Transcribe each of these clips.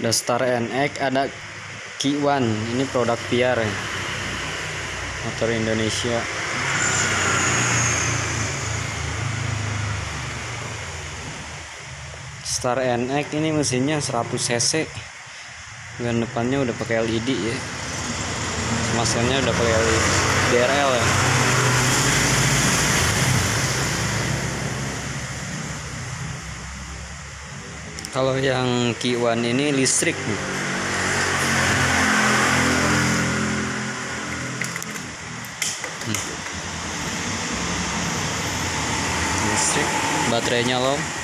ada Star NX ada Ki1 ini produk PR ya. Motor Indonesia. Star NX ini mesinnya 100 cc. Dan depannya udah pakai LED ya. Maskernya udah pakai LED DRL ya kalau yang Ki1 ini listrik Hmm. listrik baterainya low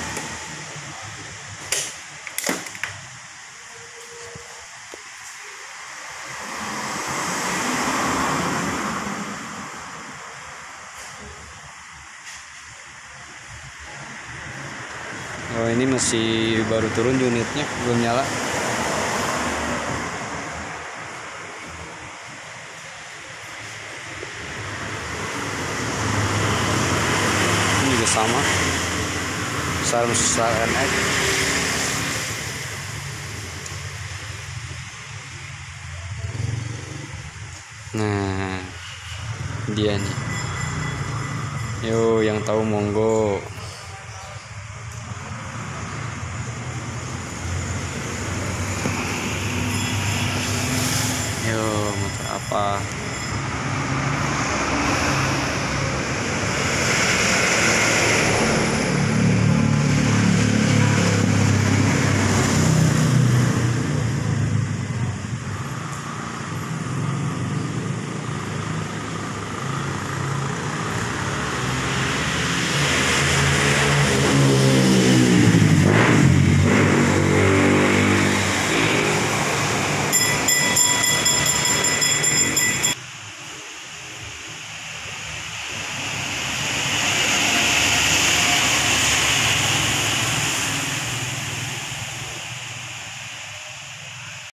Oh ini masih baru turun unitnya belum nyala. Ini juga sama. Besar besar NX nah dia nih. Yo yang tahu monggo 啊